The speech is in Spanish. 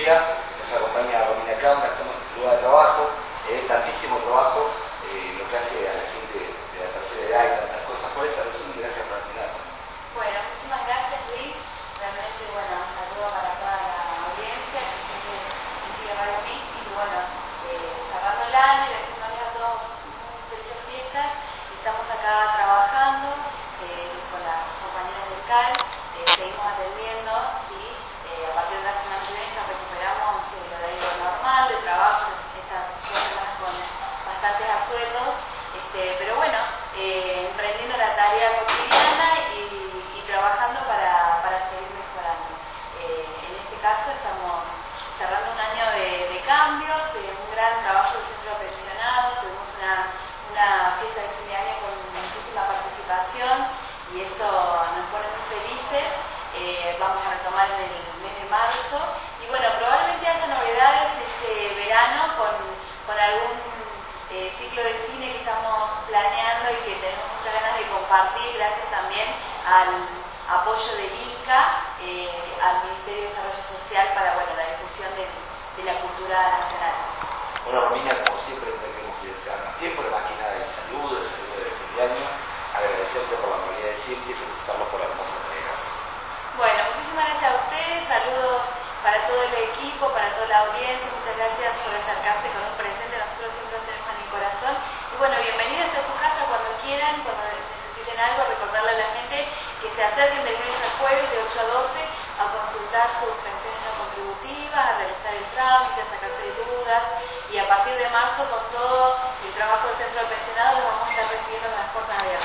Nos acompaña Romina Cámara, estamos en su lugar de trabajo, eh, tantísimo trabajo, eh, lo que hace a la gente de la tercera edad y tantas cosas por esa razón y gracias por atendernos. Bueno, muchísimas gracias Luis, realmente bueno, saludo para toda la audiencia que sigue, que sigue Radio Mix y bueno, eh, cerrando el año y deseándoles a todos muy felices fiestas, estamos acá trabajando eh, con las compañeras del CAL, eh, seguimos atendiendo, ¿sí? Gran trabajo del centro pensionado, tuvimos una, una fiesta de fin de año con muchísima participación y eso nos pone muy felices. Eh, vamos a retomar en el mes de marzo. Y bueno, probablemente haya novedades este verano con, algún eh, ciclo de cine que estamos planeando y que tenemos muchas ganas de compartir, gracias también al apoyo del INCA, eh, al Ministerio de Desarrollo Social para bueno, la difusión de, la cultura nacional. Bueno, Romina, como siempre, tenemos que dedicar más tiempo, la máquina del saludo, el saludo de fin de año agradecerte por la amabilidad de decir y felicitarlos por la hermosa entrega. Bueno, muchísimas gracias a ustedes, saludos para todo el equipo, para toda la audiencia, muchas gracias por acercarse con un presente, nosotros siempre los tenemos en el corazón. Y bueno, bienvenidos a su casa cuando quieran, cuando necesiten algo, recordarle a la gente que se acerquen del lunes al jueves de 8 a 12 a consultar sus pensiones no contributivas, a realizar el trámite, a sacarse de dudas y a partir de marzo con todo el trabajo del centro de pensionados los vamos a estar recibiendo con las puertas abiertas.